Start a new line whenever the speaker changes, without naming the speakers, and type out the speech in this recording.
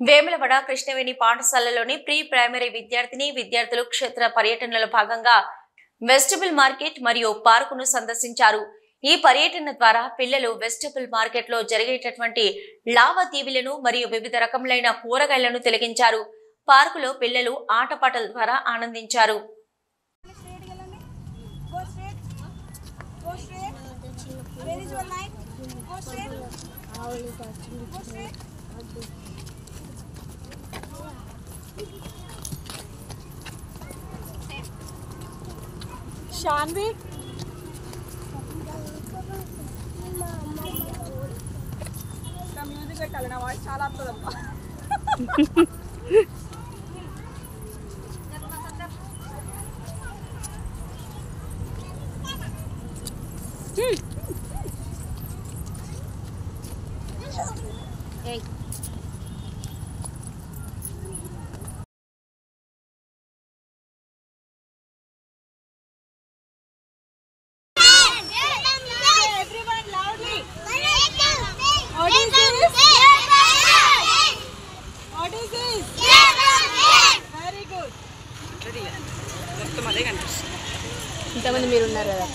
వేములవాడ కృష్ణవేణి పాఠశాలలోని pre primary విద్యార్థిని విద్యార్థులు క్షేత్ర పర్యటనలో భాగంగా వెజిటబుల్ మార్కెట్ మరియు పార్కును సందర్శించారు. ఈ పర్యటన ద్వారా పిల్లలు వెజిటబుల్ మార్కెట్లో జరిగేటటువంటి లావాదేవీలను మరియు వివిధ రకములైన కూరగాయలను తొలగించారు. పార్కులో పిల్లలు ఆటపాటల ద్వారా ఆనందించారు.
శాన్వి మ్యూజిక్ పెట్టాలి నా వాయిస్ చాలా వస్తుందమ్మా everyone
అదే కనిపిస్తుంది.
ఇంతమంది మీరు ఉన్నారు కదా.